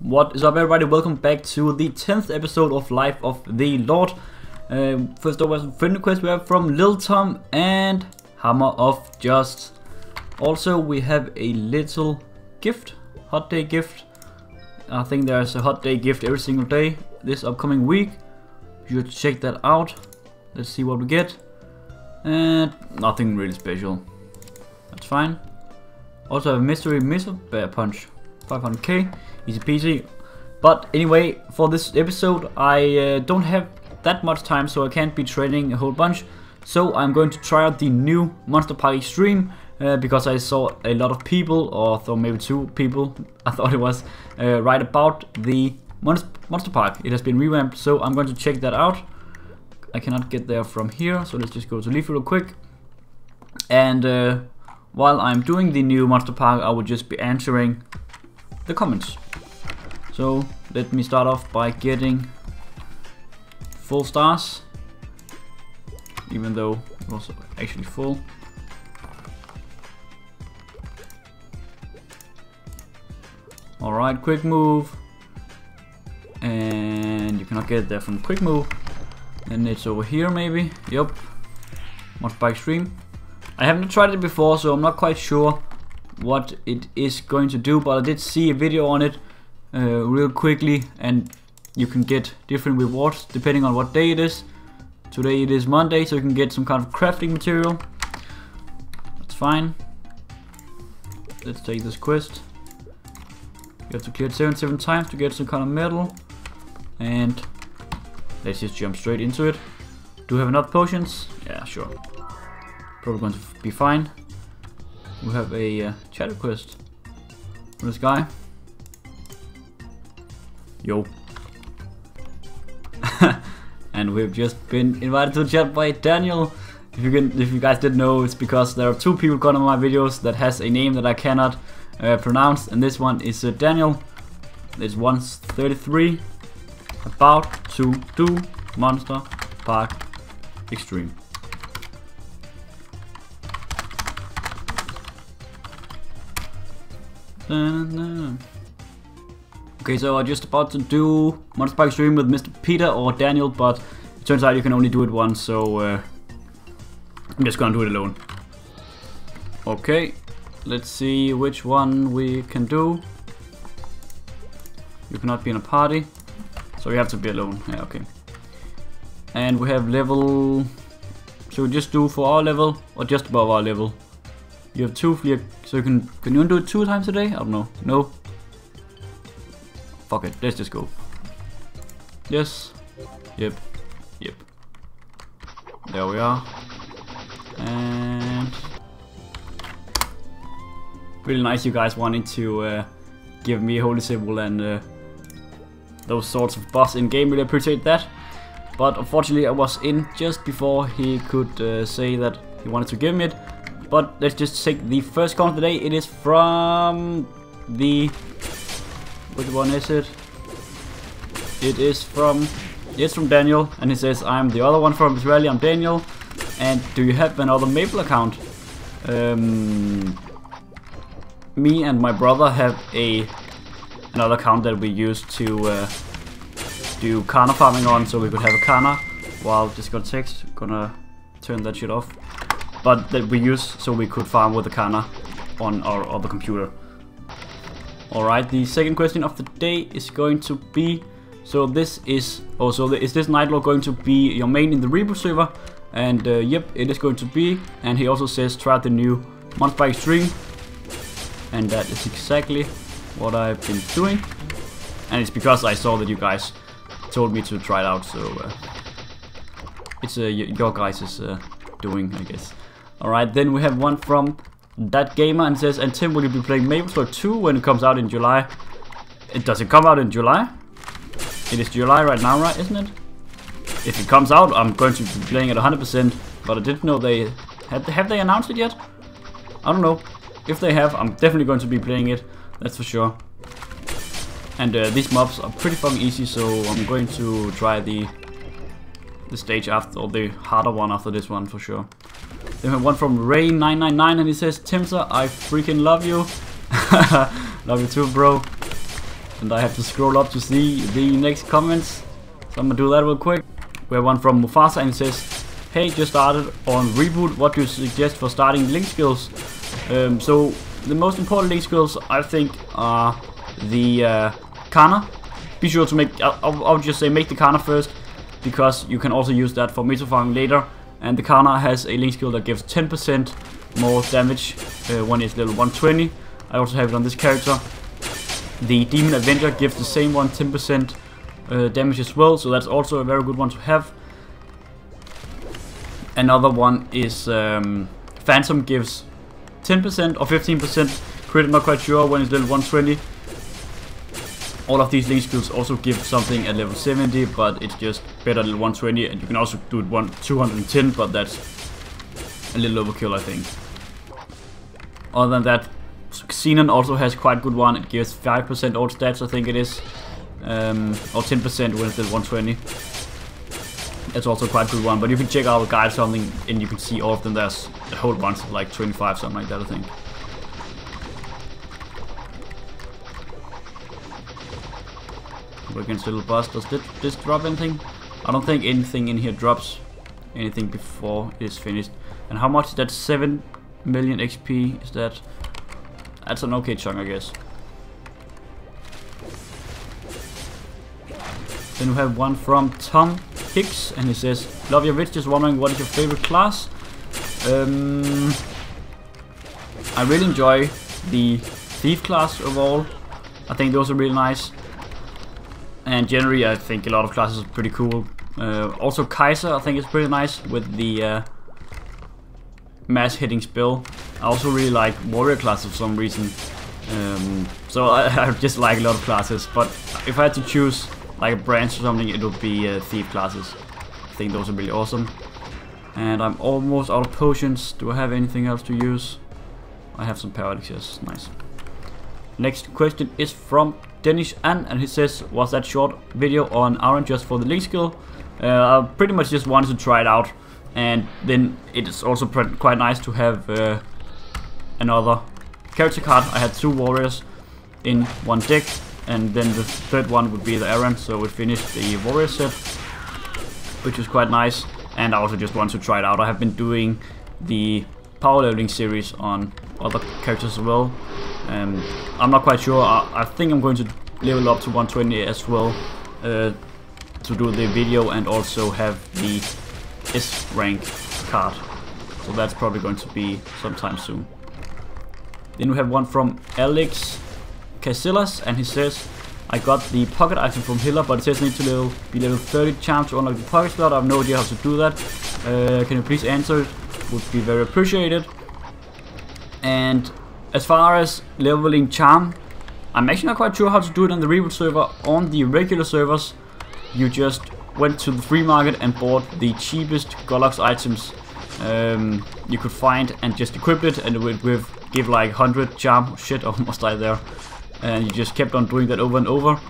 What is up everybody, welcome back to the 10th episode of Life of the Lord. Uh, first up was a friend request we have from Lil Tom and Hammer of Just. Also we have a little gift, hot day gift. I think there's a hot day gift every single day this upcoming week. You should check that out. Let's see what we get. And nothing really special. That's fine. Also a mystery missile bear punch. 500k, easy peasy. But anyway, for this episode I uh, don't have that much time so I can't be training a whole bunch. So I'm going to try out the new Monster Park Extreme uh, because I saw a lot of people, or thought maybe two people, I thought it was, uh, write about the Monster, Monster Park. It has been revamped, so I'm going to check that out. I cannot get there from here, so let's just go to Leaf real quick. And uh, while I'm doing the new Monster Park, I will just be answering the comments. So let me start off by getting full stars, even though it was actually full. Alright, quick move. And you cannot get there from quick move. And it's over here maybe. Yep. Mod bike stream. I haven't tried it before, so I'm not quite sure what it is going to do, but I did see a video on it uh, real quickly, and you can get different rewards depending on what day it is. Today it is Monday, so you can get some kind of crafting material. That's fine. Let's take this quest. You have to clear it 77 times to get some kind of medal. And let's just jump straight into it. Do we have enough potions? Yeah, sure. Probably going to be fine. We have a uh, chat request from this guy. Yo. and we've just been invited to the chat by Daniel. If you can, if you guys didn't know, it's because there are two people going on my videos that has a name that I cannot uh, pronounce, and this one is uh, Daniel. It's 133 about to do Monster Park Extreme. Okay, so I'm just about to do Monster Park Extreme with Mr. Peter or Daniel, but it turns out you can only do it once, so uh, I'm just gonna do it alone. Okay, let's see which one we can do. You cannot be in a party, so you have to be alone. Yeah, okay. And we have level... So we just do for our level, or just above our level. You have two so you can can you do it two times a day? I don't know. No. Fuck it. Let's just go. Yes. Yep. Yep. There we are. And really nice you guys wanting to uh, give me holy symbol and uh, those sorts of boss in game. Really appreciate that. But unfortunately, I was in just before he could uh, say that he wanted to give me it. But let's just take the first comment of the day. It is from the... Which one is it? It is from... It's from Daniel. And he says, I'm the other one from Israeli. I'm Daniel. And do you have another Maple account? Um, me and my brother have a another account that we use to uh, do Kanna farming on, so we could have a Kanna while Discord text. Gonna turn that shit off but that we use so we could farm with the Kanna on our other computer. Alright, the second question of the day is going to be, so this is, also oh, is this Nightlord going to be your main in the reboot server? And uh, yep, it is going to be, and he also says try the new Monster Park Extreme. And that is exactly what I've been doing. And it's because I saw that you guys told me to try it out, so uh, it's uh, your guys' uh, doing, I guess. Alright, then we have one from that gamer and says, and Tim, will you be playing MapleStory 2 when it comes out in July? It does it come out in July? It is July right now, right? Isn't it? If it comes out, I'm going to be playing it 100%. But I didn't know they have. Have they announced it yet? I don't know. If they have, I'm definitely going to be playing it. That's for sure. And uh, these mobs are pretty fucking easy, so I'm going to try the the stage after, or the harder one after this one for sure. Then we have one from Ray999 and he says, Timzer, I freaking love you. love you too, bro. and I have to scroll up to see the next comments. So I'm gonna do that real quick. We have one from Mufasa and he says, Hey, just started on Reboot, what do you suggest for starting link skills? Um, so the most important link skills I think are the uh, Kanna. Be sure to make, I, I would just say make the Kanna first, because you can also use that for Metafang later. And the Kanna has a link skill that gives 10% more damage uh, when it's level 120. I also have it on this character. The Demon Avenger gives the same one 10% uh, damage as well, so that's also a very good one to have. Another one is um, Phantom gives 10% or 15% crit, not quite sure when it's level 120. All of these link skills also give something at level 70, but it's just better level 120, and you can also do it one 210, but that's a little overkill, I think. Other than that, Xenon also has quite good one. It gives 5% old stats, I think it is. Um, or 10% when it's at 120. That's also quite good one, but you can check out the guide something and you can see all of them. There's a whole bunch, like 25, something like that, I think. Against little boss. Does this, this drop anything? I don't think anything in here drops anything before it is finished. And how much is that? 7 million XP? Is that... That's an okay chunk, I guess. Then we have one from Tom Hicks, and he says, Love your vids, just wondering what is your favorite class? Um, I really enjoy the Thief class overall. I think those are really nice. And generally, I think a lot of classes are pretty cool. Uh, also, Kaiser, I think is pretty nice with the uh, mass hitting spell. I also really like warrior class for some reason. Um, so I, I, just like a lot of classes, but if I had to choose like a branch or something, it would be uh, thief classes. I think those are really awesome. And I'm almost out of potions. Do I have anything else to use? I have some elixirs. Nice. Next question is from Dennis An, and he says, was that short video on Aran just for the link skill? Uh, I pretty much just wanted to try it out. And then it is also quite nice to have uh, another character card. I had two warriors in one deck, and then the third one would be the Aran, so we finished the warrior set, which was quite nice. And I also just wanted to try it out. I have been doing the power leveling series on other characters as well. Um, I'm not quite sure. I, I, think I'm going to level up to 120 as well uh, to do the video and also have the S rank card. So that's probably going to be sometime soon. Then we have one from Alex Casillas, and he says, I got the pocket item from Hilla, but it says need to level, be level 30 charm to unlock the pocket slot. I have no idea how to do that. Uh, can you please answer? It Would be very appreciated. And as far as leveling charm, I'm actually not quite sure how to do it on the reboot server. On the regular servers, you just went to the free market and bought the cheapest Gollux items um, you could find and just equip it and it would give like 100 charm. Shit, almost died there. And you just kept on doing that over and over.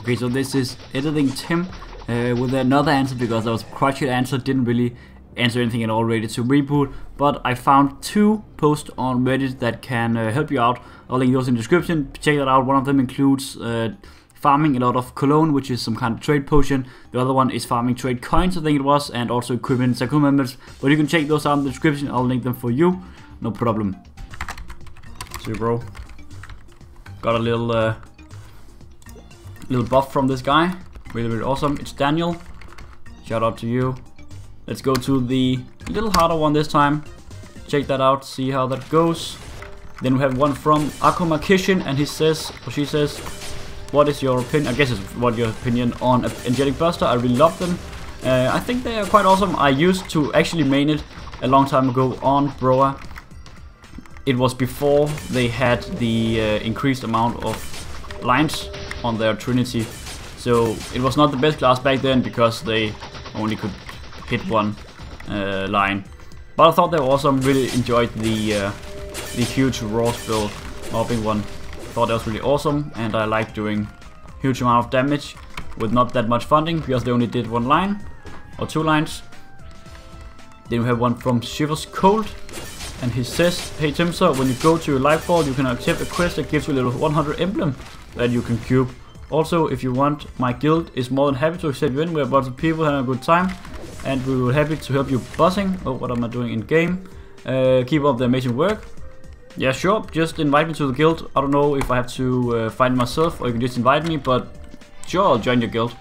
Okay, so this is editing Tim uh, with another answer because that was quite shit answer. Didn't really answer anything at all related to reboot. But I found two posts on Reddit that can uh, help you out. I'll link those in the description. Check that out. One of them includes uh, farming a lot of cologne, which is some kind of trade potion. The other one is farming trade coins, I think it was, and also equipment Sakuma members. But you can check those out in the description. I'll link them for you. No problem. See, bro. Got a little uh, little buff from this guy. Really, really awesome. It's Daniel. Shout out to you. Let's go to the little harder one this time. Check that out, see how that goes. Then we have one from Akuma Kishin, and he says, or she says, what is your opinion, I guess it's what your opinion on Angelic Buster. I really love them. Uh, I think they are quite awesome. I used to actually main it a long time ago on Broa it was before they had the uh, increased amount of lines on their Trinity. So it was not the best class back then because they only could hit one uh, line. But I thought they were awesome, really enjoyed the uh, the huge raw spell mobbing one. Thought that was really awesome and I like doing huge amount of damage with not that much funding because they only did one line or two lines. Then we have one from Shivers Cold and he says, Hey Timzer, when you go to your life vault, you can accept a quest that gives you a little 100 emblem that you can cube. Also, if you want, my guild is more than happy to accept you in. We're a bunch of people having a good time, and we will happy to help you bossing. Oh, what am I doing in game? Uh, keep up the amazing work. Yeah, sure. Just invite me to the guild. I don't know if I have to uh, find myself, or you can just invite me. But sure, I'll join your guild.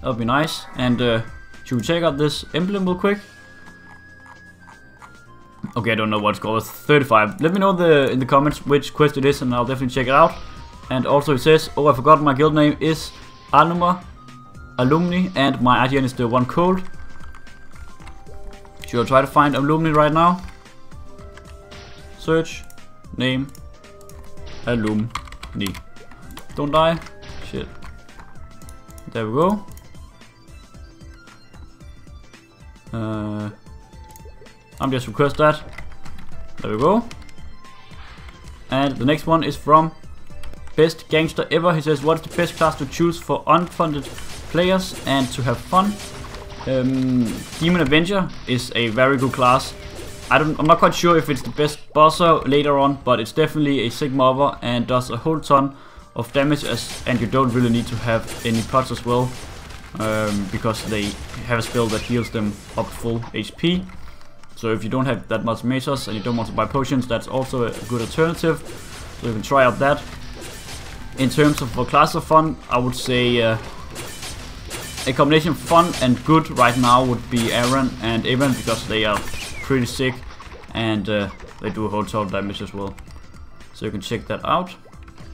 That'll be nice. And uh, should we check out this emblem real quick? Okay, I don't know what it's called. It's 35. Let me know the in the comments which quest it is, and I'll definitely check it out. And also it says, oh, I forgot my guild name is Alnuma Alumni, and my IGN is the one cold. Should I try to find Alumni right now? Search, name, Alumni. Don't die. Shit. There we go. Uh, I'm just request that. There we go. And the next one is from Best Gangster Ever. He says, what is the best class to choose for unfunded players and to have fun? Um, Demon Avenger is a very good class. I don't, I'm not quite sure if it's the best bosser later on, but it's definitely a sick mobber and does a whole ton of damage as, and you don't really need to have any pots as well um, because they have a spell that heals them up full HP. So if you don't have that much mesos and you don't want to buy potions, that's also a good alternative. So you can try out that. In terms of a class of fun, I would say uh, a combination fun and good right now would be Aran and Evan because they are pretty sick and uh, they do a whole ton of damage as well. So you can check that out.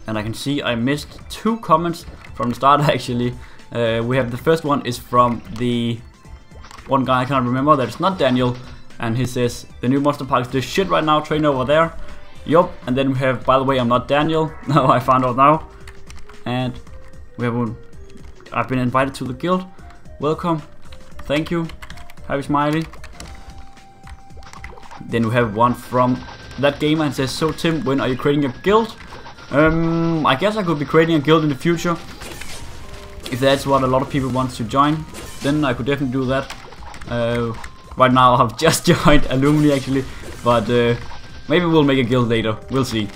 And I can see I missed two comments from the start actually. Uh, we have the first one is from the one guy I cannot remember that is not Daniel and he says the new monster park is this shit right now train over there yup and then we have by the way I'm not Daniel now I found out now and we have one I've been invited to the guild. Welcome. Thank you. Happy smiley. Then we have one from that gamer and says so Tim when are you creating a guild? Um, I guess I could be creating a guild in the future. If that's what a lot of people want to join, then I could definitely do that. Uh, right now I've just joined Alumni actually, but uh, maybe we'll make a guild later, we'll see.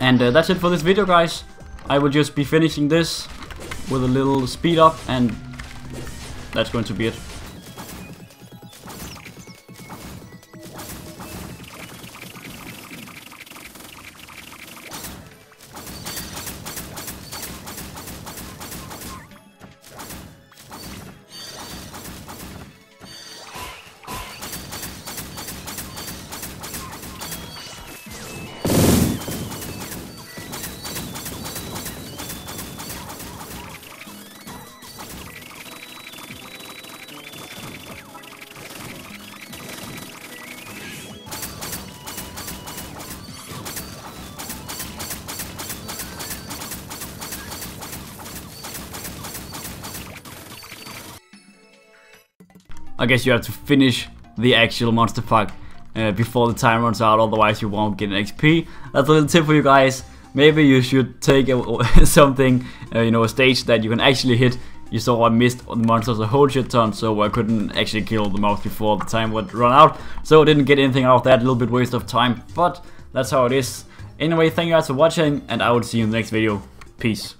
And uh, that's it for this video guys. I will just be finishing this with a little speed up and that's going to be it. I guess you have to finish the actual monster park uh, before the time runs out, otherwise you won't get an XP. That's a little tip for you guys. Maybe you should take a, something, uh, you know, a stage that you can actually hit. You saw I missed the monsters a whole shit ton, so I couldn't actually kill the mouse before the time would run out. So I didn't get anything out of that, a little bit waste of time, but that's how it is. Anyway, thank you guys for watching, and I will see you in the next video. Peace.